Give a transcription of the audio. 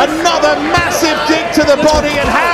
Another massive kick to the body and how